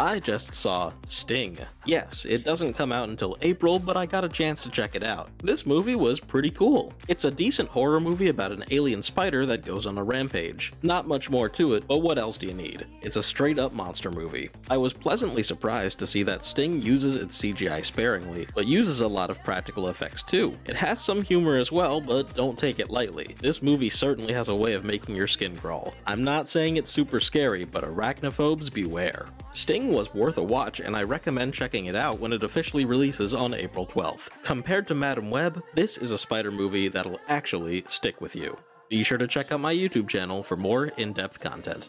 I just saw Sting. Yes, it doesn't come out until April, but I got a chance to check it out. This movie was pretty cool. It's a decent horror movie about an alien spider that goes on a rampage. Not much more to it, but what else do you need? It's a straight up monster movie. I was pleasantly surprised to see that Sting uses its CGI sparingly, but uses a lot of practical effects too. It has some humor as well, but don't take it lightly. This movie certainly has a way of making your skin crawl. I'm not saying it's super scary, but arachnophobes beware. Sting was worth a watch, and I recommend checking it out when it officially releases on April 12th. Compared to Madame Web, this is a spider movie that'll actually stick with you. Be sure to check out my YouTube channel for more in-depth content.